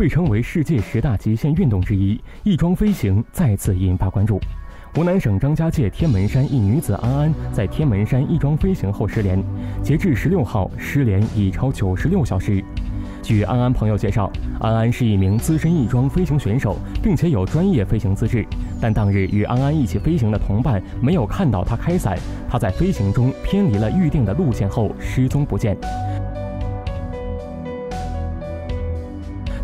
被称为世界十大极限运动之一，翼装飞行再次引发关注。湖南省张家界天门山一女子安安在天门山翼装飞行后失联，截至十六号，失联已超九十六小时。据安安朋友介绍，安安是一名资深翼装飞行选手，并且有专业飞行资质。但当日与安安一起飞行的同伴没有看到她开伞，她在飞行中偏离了预定的路线后失踪不见。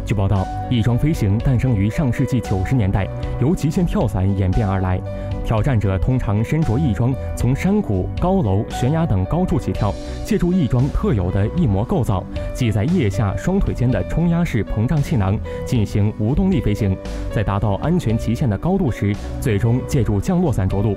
据报道，翼装飞行诞生于上世纪九十年代，由极限跳伞演变而来。挑战者通常身着翼装，从山谷、高楼、悬崖等高处起跳，借助翼装特有的翼膜构造，系在腋下双腿间的冲压式膨胀气囊，进行无动力飞行。在达到安全极限的高度时，最终借助降落伞着陆。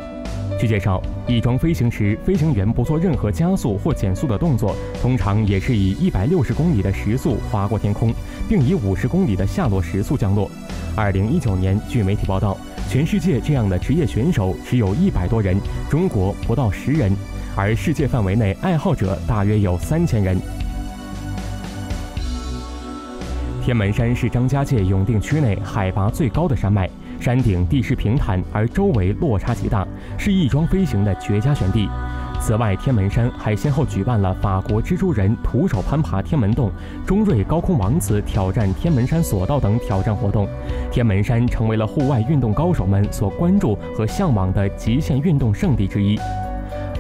据介绍，翼装飞行时，飞行员不做任何加速或减速的动作，通常也是以一百六十公里的时速划过天空，并以五十公里的下落时速降落。二零一九年，据媒体报道，全世界这样的职业选手只有一百多人，中国不到十人，而世界范围内爱好者大约有三千人。天门山是张家界永定区内海拔最高的山脉。山顶地势平坦，而周围落差极大，是翼装飞行的绝佳选地。此外，天门山还先后举办了法国蜘蛛人徒手攀爬天门洞、中瑞高空王子挑战天门山索道等挑战活动。天门山成为了户外运动高手们所关注和向往的极限运动圣地之一。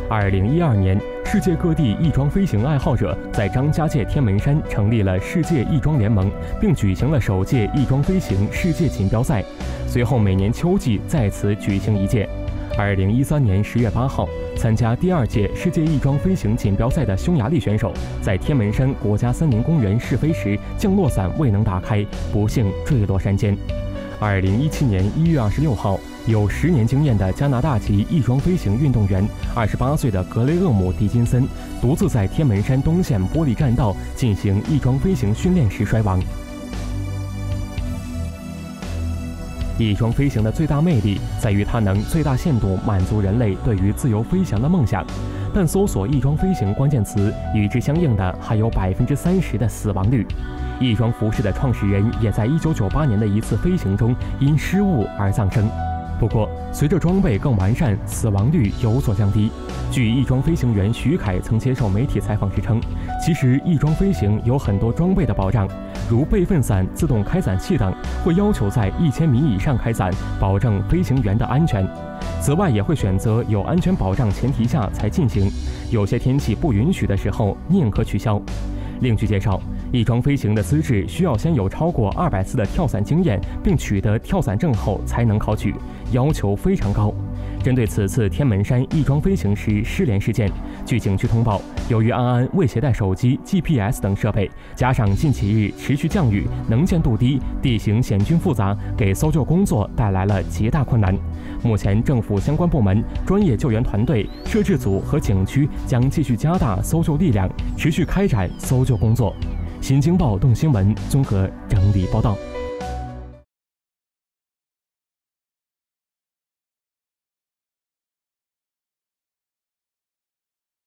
二零一二年。世界各地翼装飞行爱好者在张家界天门山成立了世界翼装联盟，并举行了首届翼装飞行世界锦标赛。随后每年秋季在此举行一届。二零一三年十月八号，参加第二届世界翼装飞行锦标赛的匈牙利选手在天门山国家森林公园试飞时，降落伞未能打开，不幸坠落山间。二零一七年一月二十六号。有十年经验的加拿大籍翼装飞行运动员，二十八岁的格雷厄姆·迪金森，独自在天门山东线玻璃栈道进行翼装飞行训练时摔亡。翼装飞行的最大魅力在于它能最大限度满足人类对于自由飞翔的梦想，但搜索翼装飞行关键词与之相应的还有百分之三十的死亡率。翼装服饰的创始人也在一九九八年的一次飞行中因失误而丧生。不过，随着装备更完善，死亡率有所降低。据翼装飞行员徐凯曾接受媒体采访时称，其实翼装飞行有很多装备的保障，如备份伞、自动开伞器等，会要求在一千米以上开伞，保证飞行员的安全。此外，也会选择有安全保障前提下才进行，有些天气不允许的时候，宁可取消。另据介绍。翼装飞行的资质需要先有超过二百次的跳伞经验，并取得跳伞证后才能考取，要求非常高。针对此次天门山翼装飞行时失联事件，据景区通报，由于安安未携带手机、GPS 等设备，加上近几日持续降雨，能见度低，地形险峻复杂，给搜救工作带来了极大困难。目前，政府相关部门、专业救援团队、摄制组和景区将继续加大搜救力量，持续开展搜救工作。新京报动新闻综合整理报道。